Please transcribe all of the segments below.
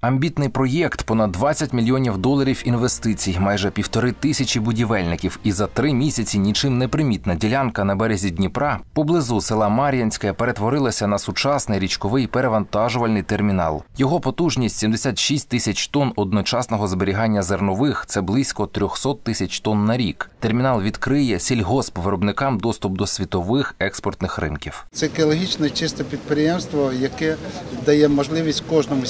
Амбітний проєкт, понад 20 мільйонів доларів інвестицій, майже півтори тисячі будівельників, і за три місяці нічим не примітна ділянка на березі Дніпра поблизу села Мар'янське перетворилася на сучасний річковий перевантажувальний термінал. Його потужність 76 тисяч тонн одночасного зберігання зернових. Це близько 300 тисяч тонн на рік. Термінал відкриє сільгоспвиробникам доступ до світових експортних ринків. Це екологічне чисте підприємство, яке дає можливість кожному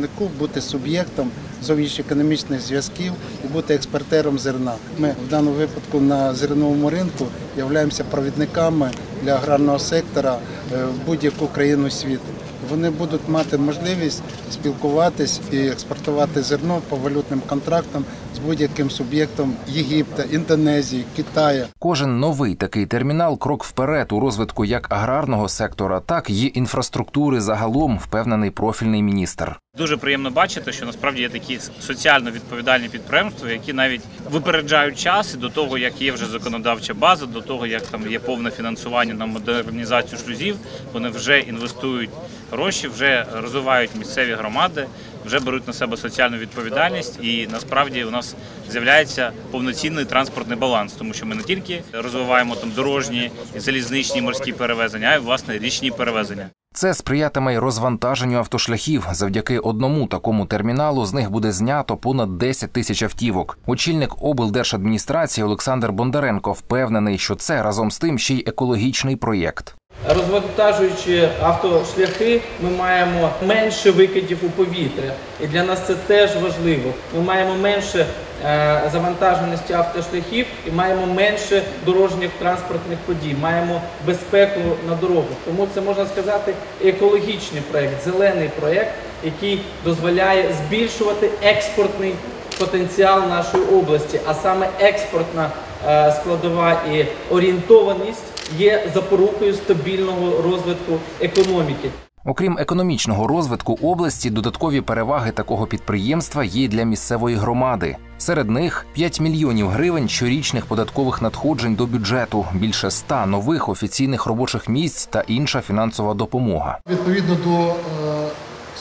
сільхозтоваровиробнику бути суб'єктом зовнішньоекономічних зв'язків і бути експортером зерна. Ми в даному випадку на зерновому ринку являємося провідниками для аграрного сектора е, в будь-яку країну світу. Вони будуть мати можливість спілкуватись і експортувати зерно по валютним контрактам з будь-яким суб'єктом Єгипта, Індонезії, Китаю. Кожен новий такий термінал крок вперед у розвитку як аграрного сектора, так і інфраструктури загалом, впевнений профільний міністр. Дуже приємно бачити, що насправді є такі соціально відповідальні підприємства, які навіть випереджають час до того, як є вже законодавча база, до того як там є повне фінансування на модернізацію шлюзів. Вони вже інвестують гроші, вже розвивають місцеві громади, вже беруть на себе соціальну відповідальність, і насправді у нас з'являється повноцінний транспортний баланс, тому що ми не тільки розвиваємо там дорожні, залізничні морські перевезення, а й власне річні перевезення. Це сприятиме й розвантаженню автошляхів. Завдяки одному такому терміналу з них буде знято понад 10 тисяч автівок. Очільник облдержадміністрації Олександр Бондаренко впевнений, що це разом з тим ще й екологічний проєкт. Розвантажуючи автошляхи, ми маємо менше викидів у повітря, і для нас це теж важливо. Ми маємо менше е, завантаженості автошляхів і маємо менше дорожніх транспортних подій, маємо безпеку на дорогах. Тому це можна сказати екологічний проект, зелений проект, який дозволяє збільшувати експортний потенціал нашої області, а саме експортна е, складова і орієнтованість є запорукою стабільного розвитку економіки. Окрім економічного розвитку області, додаткові переваги такого підприємства є й для місцевої громади. Серед них 5 мільйонів гривень щорічних податкових надходжень до бюджету, більше ста нових офіційних робочих місць та інша фінансова допомога. Відповідно до е,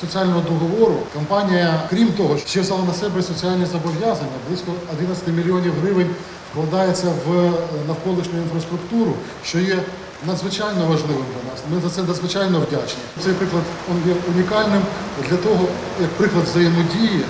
соціального договору, компанія, крім того, ще взяла на себе соціальні зобов'язання, близько 11 мільйонів гривень вкладається в е, навколишню інфраструктуру, що є надзвичайно важливим для нас. Ми за це надзвичайно вдячні. Цей приклад він є унікальним для того, як приклад взаємодії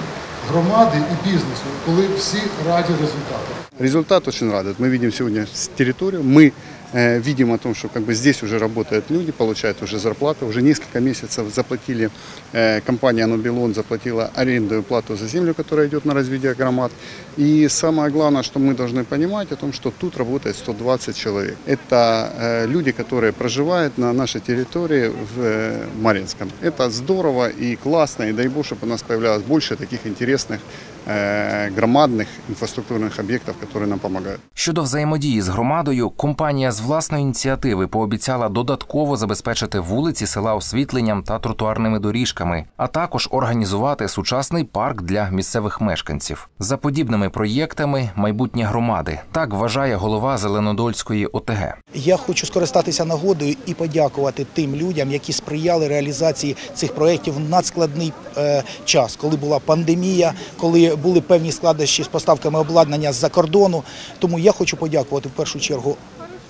громади і бізнесу, коли всі раді результату. Результат очень радует. Мы видим сегодня с территорию, мы э, видим о том, что как бы здесь уже работают люди, получают уже зарплату. Уже несколько месяцев заплатили, э, компания Нобелон заплатила арендную плату за землю, которая идет на развитие громад. И самое главное, что мы должны понимать о том, что тут работает 120 человек. Это э, люди, которые проживают на нашей территории в э, Маринском. Это здорово и классно, и дай бог, чтобы у нас появлялось больше таких интересных э, громадных инфраструктурных объектов, которые нам помогают. Щодо взаємодії з громадою, компанія з власної ініціативи пообіцяла додатково забезпечити вулиці села освітленням та тротуарними доріжками, а також організувати сучасний парк для місцевих мешканців. За подібними проєктами майбутнє громади. Так вважає голова Зеленодольської ОТГ. Я хочу скористатися нагодою і подякувати тим людям, які сприяли реалізації цих проєктів в надскладний е, час, коли була пандемія, коли були певні складнощі з поставками обладнання з-за кордону. Тому я хочу подякувати в першу чергу.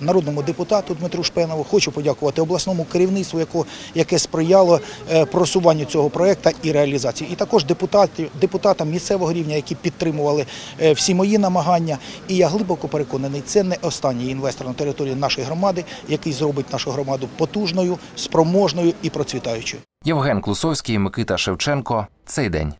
Народному депутату Дмитру Шпенову хочу подякувати обласному керівництву, яке сприяло е, просуванню цього проекту і реалізації. І також депутатів, депутатам місцевого рівня, які підтримували е, всі мої намагання. І я глибоко переконаний, це не останній інвестор на території нашої громади, який зробить нашу громаду потужною, спроможною і процвітаючою. Євген Клусовський, Микита Шевченко. Цей день.